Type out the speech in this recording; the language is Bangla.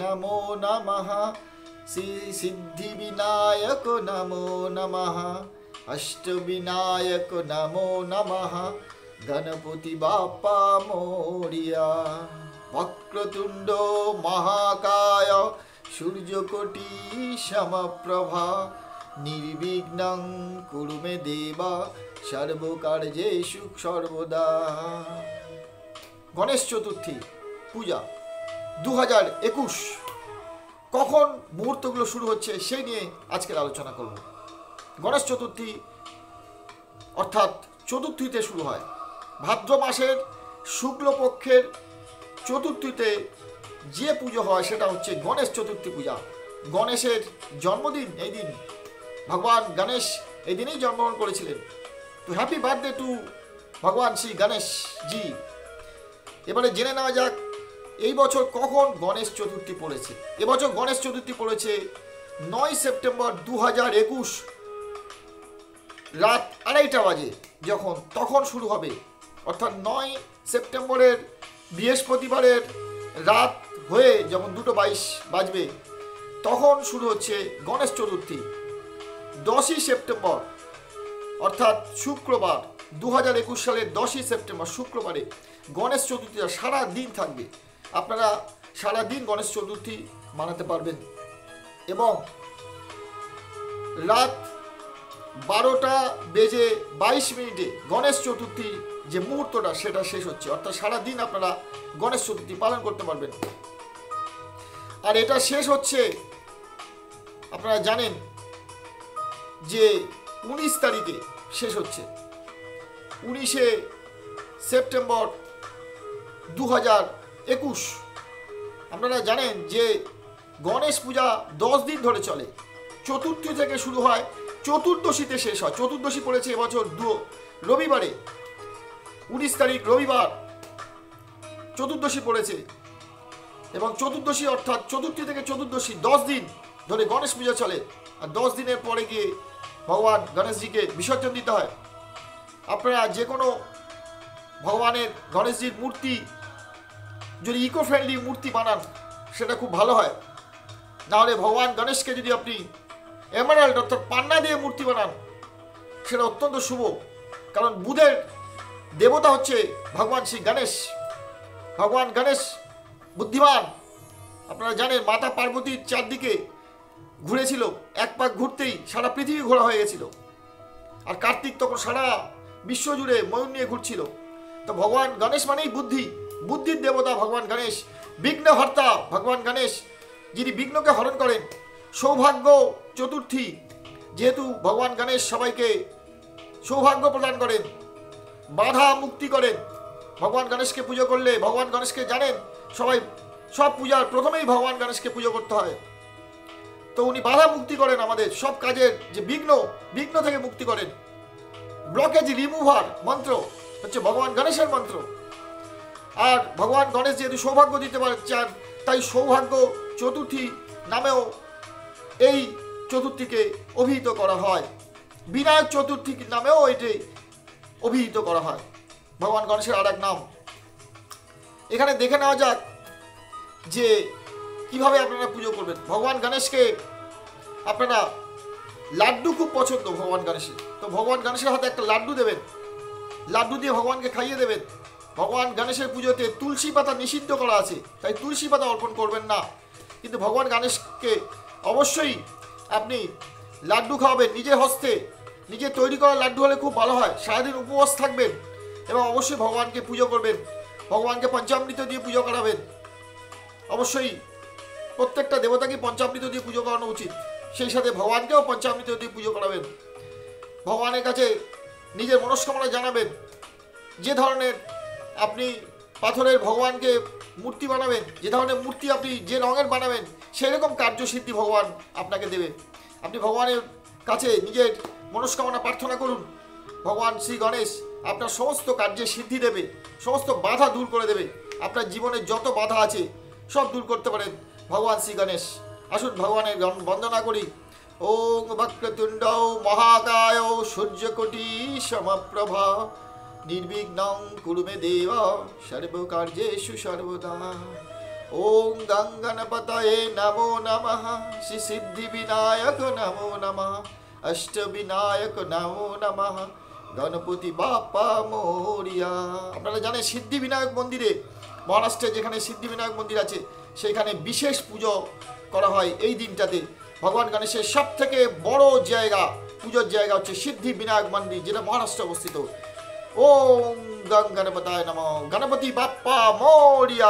নমো নমঃ শ্রী সিদ্ধি বিনায়ক নমো নমঃ অষ্টবিনায়ক নমো নমঃ গণপতি বাপ্পা মোরিয়া বক্রতুণ্ড মহাকায় সূর্যকোটি সমপ্রভা নির্বিঘ্নং কুরু মে দেবা সর্বকার্যে সুখ সর্বদা গণেশ চতুর্থী পূজা দু হাজার একুশ। কখন মুহূর্তগুলো শুরু হচ্ছে সেই নিয়ে আজকের আলোচনা করব। গণেশ চতুর্থী অর্থাৎ চতুর্থীতে শুরু হয়। ভাদ্র মাসের শুক্লপক্ষের চতুর্থীতে যে পুজো হয় সেটা হচ্ছে গণেশ চতুর্থী পূজা। গণেশের জন্মদিন এই দিন। ভগবান গণেশ এই দিনেই জন্মগ্রহণ করেছিলেন। তো হ্যাপি বার্থডে টু ভগবান শ্রী গণেশ জি এবারে জেনে নেওয়া যাক এই বছর কখন গণেশ চতুর্থী পড়েছে? এবছর গণেশ চতুর্থী পড়েছে নয় সেপ্টেম্বর দু হাজার একুশ রাত আড়াইটা বাজে যখন, তখন শুরু হবে। অর্থাৎ নয় সেপ্টেম্বরের বৃহস্পতিবারের রাত হয়ে যখন দুটো বাইশ বাজবে, তখন শুরু হচ্ছে গণেশ চতুর্থী। দশই সেপ্টেম্বর, অর্থাৎ শুক্রবার দু হাজার একুশ সালের দশই সেপ্টেম্বর, শুক্রবারে গণেশ চতুর্থীটা সারা দিন থাকবে। আপনারা সারা দিন গণেশ চতুর্থী মানাতে পারবেন। এবং রাত বারোটা বেজে বাইশ মিনিটে গণেশ চতুর্থী যে মুহূর্তটা, সেটা শেষ হচ্ছে। অর্থাৎ সারা দিন আপনারা গণেশ চতুর্থী পালন করতে পারবেন। আর এটা শেষ হচ্ছে, আপনারা জানেন যে উনিশ তারিখে শেষ হচ্ছে। উনিশে সেপ্টেম্বর দু হাজার একুশ। আপনারা জানেন যে গণেশ পূজা দশ দিন ধরে চলে। চতুর্থী থেকে শুরু হয়, চতুর্দশীতে শেষ হয়। চতুর্দশী পড়েছে এবছর দু রবিবারে, উনিশ তারিখ রবিবার। চতুর্দশী পড়েছে এবং চতুর্দশী অর্থাৎ চতুর্থী থেকে চতুর্দশী দশ দিন ধরে গণেশ পূজা চলে। আর দশ দিনের পরে গিয়ে ভগবান গণেশজিকে বিসর্জন দিতে হয়। আপনারা যে কোনো ভগবানের গণেশজির মূর্তি যদি ইকো ফ্রেন্ডলি মূর্তি বানান, সেটা খুব ভালো হয়। নাহলে ভগবান গণেশকে যদি আপনি এমারাল্ড অর্থাৎ পান্না দিয়ে মূর্তি বানান, সেটা অত্যন্ত শুভ। কারণ বুধের দেবতা হচ্ছে ভগবান শ্রী গণেশ। ভগবান গণেশ বুদ্ধিমান। আপনারা জানেন, মাতা পার্বতীর চারদিকে ঘুরেছিল, এক পাক ঘুরতেই সারা পৃথিবী ঘোরা হয়ে গেছিল। আর কার্তিক তখন সারা বিশ্ব জুড়ে ময়ূর নিয়ে ঘুরছিল। তো ভগবান গণেশ মানেই বুদ্ধি। বুদ্ধির দেবতা ভগবান গণেশ বিঘ্নহর্তা ভগবান গণেশ, যিনি বিঘ্নকে হরণ করেন, সৌভাগ্য চতুর্থী, যেহেতু ভগবান গণেশ সবাইকে সৌভাগ্য প্রদান করেন, বাধা মুক্তি করেন, ভগবান গণেশকে পুজো করলে ভগবান গণেশকে জানেন, সবাই সব পূজার প্রথমেই ভগবান গণেশকে পুজো করতে হয়। তো উনি বাধা মুক্তি করেন আমাদের সব কাজের, যে বিঘ্ন বিঘ্ন থেকে মুক্তি করেন। ব্লকেজ রিমুভার মন্ত্র, হচ্ছে ভগবান গণেশের মন্ত্র আর ভগবান গণেশ যেহেতু সৌভাগ্য দিতে পারে চান তাই সৌভাগ্য চতুর্থী নামেও এই চতুর্থীকে অভিহিত করা হয়। বিনায়ক চতুর্থী নামেও এটি অভিহিত করা হয়। ভগবান গণেশের আর এক নাম। এখানে দেখে নেওয়া যাক যে কীভাবে আপনারা পুজো করবেন। ভগবান গণেশকে আপনারা লাড্ডু খুব পছন্দ, ভগবান গণেশের। তো ভগবান গণেশের হাতে একটা লাড্ডু দেবেন। লাড্ডু দিয়ে ভগবানকে খাইয়ে দেবেন। ভগবান গণেশের পুজোতে তুলসী পাতা নিষিদ্ধ করা আছে, তাই তুলসী পাতা অর্পণ করবেন না। কিন্তু ভগবান গণেশকে অবশ্যই আপনি লাড্ডু খাওয়াবেন নিজের হস্তে, নিজে তৈরি করা লাড্ডু হলে খুব ভালো হয়, সারাদিন উপবাস থাকবেন এবং অবশ্যই ভগবানকে পুজো করবেন, ভগবানকে পঞ্চামৃত দিয়ে পুজো করাবেন। অবশ্যই প্রত্যেকটা দেবতাকে পঞ্চামৃত দিয়ে পুজো করানো উচিত, সেই সাথে ভগবানকেও পঞ্চামৃত দিয়ে পুজো করাবেন। ভগবানের কাছে নিজের মনস্কামনা জানাবেন, যে ধরনের আপনি পাথরের ভগবানকে মূর্তি বানাবেন, যে ধরনের মূর্তি আপনি যে রঙের বানাবেন সেই রকম কার্যসিদ্ধি ভগবান আপনাকে দেবে। আপনি ভগবানের কাছে নিজের মনস্কামনা প্রার্থনা করুন। ভগবান শ্রী গণেশ আপনার সমস্ত কার্যে সিদ্ধি দেবে, সমস্ত বাধা দূর করে দেবে। আপনার জীবনে যত বাধা আছে, সব দূর করতে পারেন ভগবান শ্রী গণেশ। আসুন ভগবানের বন্দনা করি। ওং বক্রতুণ্ড মহাকায় সূর্যকোটি সমপ্রভা। নির্বিঘ্নং কুরুমে দেব, সর্বকার্যেষু সর্বদা ওম গঙ্গনপতয়ে নমো নমঃ। শ্রী সিদ্ধি বিনায়ক নমো নমঃ। অষ্টবিনায়ক নমো নমঃ। গণপতি বাপ্পা মোরিয়া। আপনারা জানেন সিদ্ধি বিনায়ক মন্দিরে, মহারাষ্ট্রে যেখানে সিদ্ধি বিনায়ক মন্দির আছে, সেখানে বিশেষ পুজো করা হয় এই দিনটাতে। ভগবান গণেশের সব থেকে বড় জায়গা, পুজোর জায়গা হচ্ছে সিদ্ধি বিনায়ক মন্দির, যেটা মহারাষ্ট্রে অবস্থিত। オンガンガネバタイナモンガネバティバッパーモーリア